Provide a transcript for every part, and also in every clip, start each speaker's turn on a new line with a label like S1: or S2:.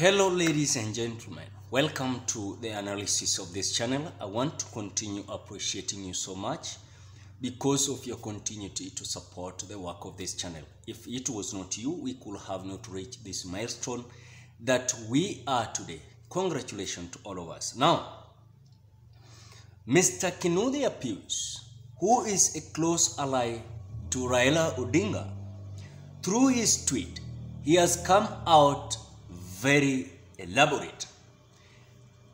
S1: Hello, ladies and gentlemen. Welcome to the analysis of this channel. I want to continue appreciating you so much because of your continuity to support the work of this channel. If it was not you, we could have not reached this milestone that we are today. Congratulations to all of us. Now, Mr. Kinuthia Pius, who is a close ally to Raila Odinga, through his tweet, he has come out very elaborate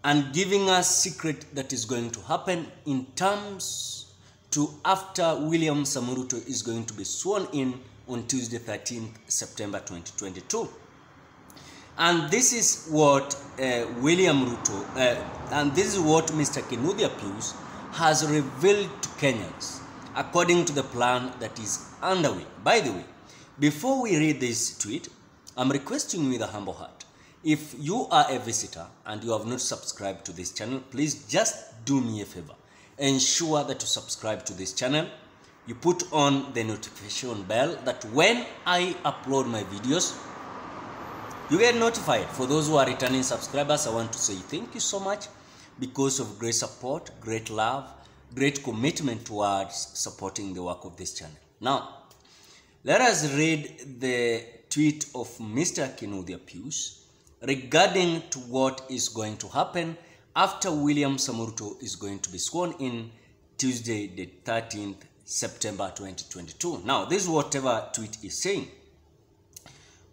S1: and giving us secret that is going to happen in terms to after William Samoei Ruto is going to be sworn in on Tuesday 13th September 2022. And this is what uh, William Ruto, uh, and this is what Mr. Kinuthia Pius has revealed to Kenyans according to the plan that is underway. By the way, before we read this tweet, I'm requesting with a humble heart. If you are a visitor and you have not subscribed to this channel, please just do me a favor. Ensure that you subscribe to this channel. You put on the notification bell that when I upload my videos, you get notified. For those who are returning subscribers, I want to say thank you so much because of great support, great love, great commitment towards supporting the work of this channel. Now, let us read the tweet of Mr. Kinuthia Pius regarding to what is going to happen after William Samoei Ruto is going to be sworn in Tuesday, the 13th September 2022. Now, this is whatever tweet is saying.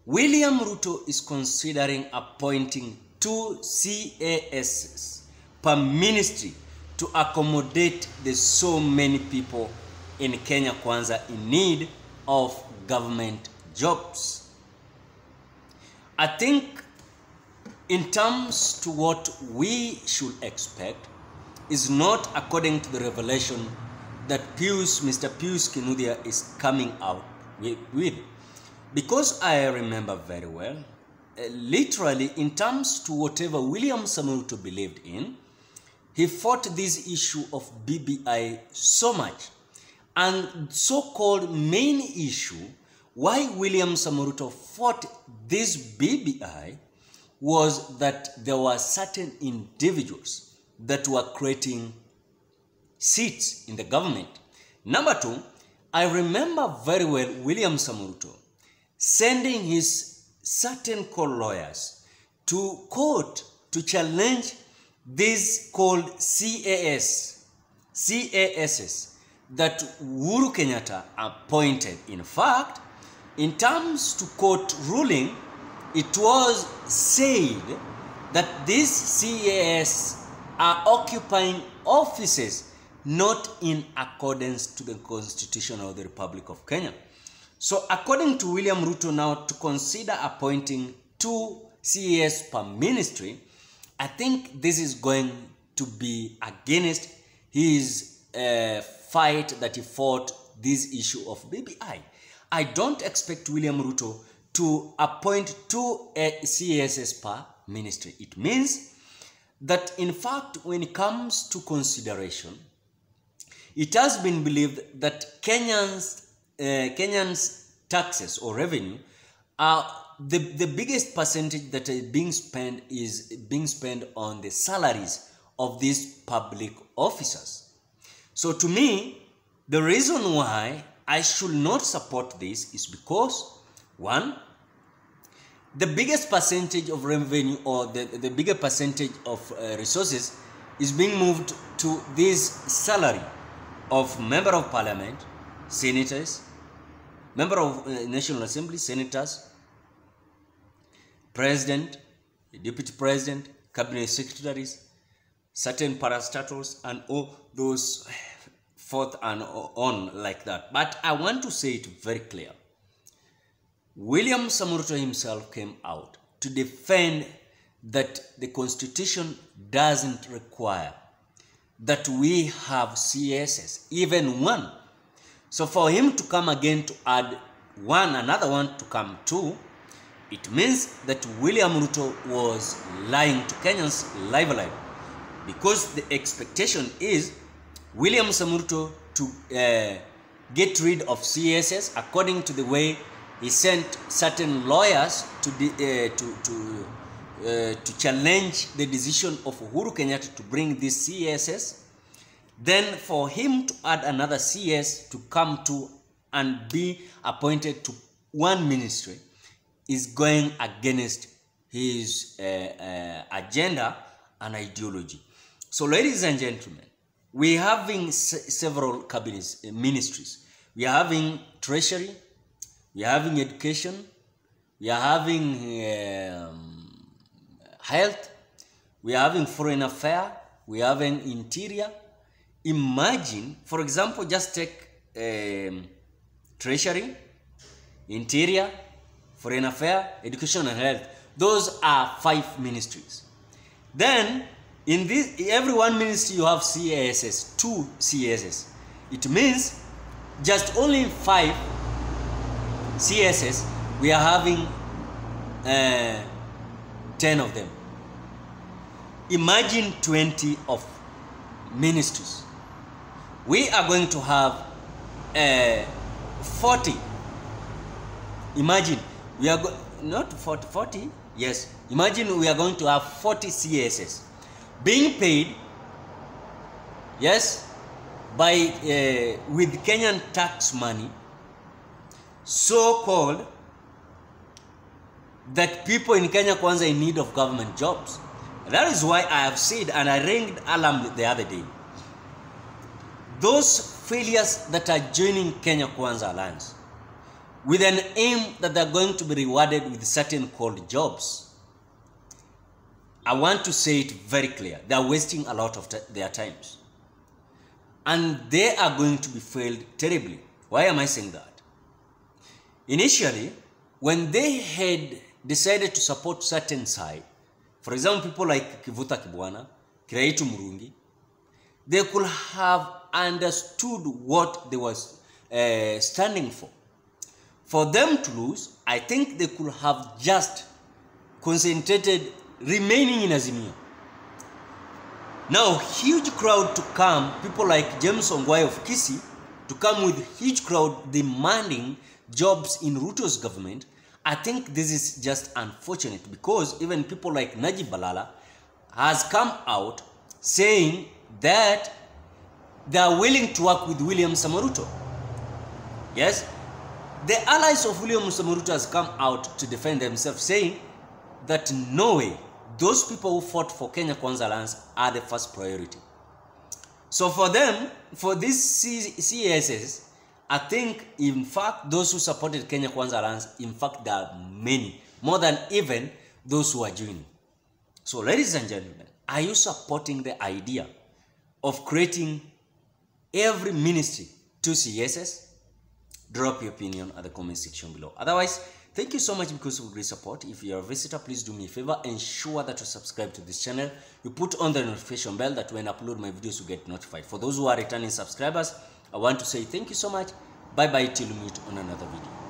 S1: William Ruto is considering appointing two CASs per ministry to accommodate the so many people in Kenya Kwanza in need of government jobs. I think in terms to what we should expect is not according to the revelation that Pius, Mr. Pius Kinuthia is coming out with. Because I remember very well, uh, literally in terms to whatever William Samoei Ruto believed in, he fought this issue of BBI so much. And so-called main issue why William Samoei Ruto fought this BBI was that there were certain individuals that were creating seats in the government. Number two, I remember very well William Samoei Ruto sending his certain co-lawyers to court to challenge this called CAS, CASs that Uhuru Kenyatta appointed. In fact, in terms to court ruling, it was said that these CAS are occupying offices not in accordance to the Constitution of the Republic of Kenya. So according to William Ruto now to consider appointing two CAS per ministry, I think this is going to be against his uh, fight that he fought this issue of BBI. I don't expect William Ruto to appoint two CASs per ministry. It means that in fact when it comes to consideration, it has been believed that Kenyans, uh, Kenyans taxes or revenue are the, the biggest percentage that is being spent is being spent on the salaries of these public officers. So to me, the reason why I should not support this is because one, the biggest percentage of revenue or the, the bigger percentage of uh, resources is being moved to this salary of member of parliament, senators, member of uh, National Assembly, senators, president, deputy president, cabinet secretaries, certain parastatals, and all those forth and on like that. But I want to say it very clear. William Samoei Ruto himself came out to defend that the constitution doesn't require that we have CSS, even one. So for him to come again to add one, another one to come two, it means that William Ruto was lying to Kenyans live alive. Because the expectation is William Samoei Ruto to uh, get rid of CSS according to the way he sent certain lawyers to, uh, to, to, uh, to challenge the decision of Uhuru Kenyatta to bring this CSS, then for him to add another CS to come to and be appointed to one ministry is going against his uh, uh, agenda and ideology. So, ladies and gentlemen, we are having se- several cabinets, uh, ministries. We are having treasury, we are having education, we are having um, health, we are having foreign affair, we are having interior. Imagine, for example, just take um, treasury, interior, foreign affair, education and health. Those are five ministries. Then in this every one ministry you have CASS, two CSS. It means just only five CSS we are having uh, 10 of them. Imagine 20 of ministries. We are going to have uh, 40. Imagine we are not 40, 40, yes. Imagine we are going to have 40 CSS being paid, yes, by uh, with Kenyan tax money, so called that people in Kenya kwanza in need of government jobs. That is why I have said and I rang alarm the other day. Those failures that are joining Kenya Kwanza Alliance with an aim that they're going to be rewarded with certain called jobs. I want to say it very clear. They are wasting a lot of their times. And they are going to be failed terribly. Why am I saying that? Initially, when they had decided to support certain side, for example, people like Kivuta Kibwana, Kiraitu Murungi, they could have understood what they was uh, standing for. For them to lose, I think they could have just concentrated remaining in Azimio. Now, huge crowd to come, people like James Ongwae of Kisii, to come with huge crowd demanding jobs in Ruto's government, I think this is just unfortunate because even people like Najib Balala has come out saying that they are willing to work with William Samoei Ruto. Yes, the allies of William Samoei Ruto has come out to defend themselves, saying that no way, those people who fought for Kenya Kwanza Alliance are the first priority. So for them, for this CSS, I think in fact those who supported Kenya Kwanza Alliance, in fact there are many, more than even those who are joining. So ladies and gentlemen, are you supporting the idea of creating every ministry to CSS? Drop your opinion at the comment section below. Otherwise, thank you so much because of great support. If you're a visitor, please do me a favor, ensure that you subscribe to this channel. You put on the notification bell that when I upload my videos, you get notified. For those who are returning subscribers, I want to say thank you so much. Bye bye till we meet on another video.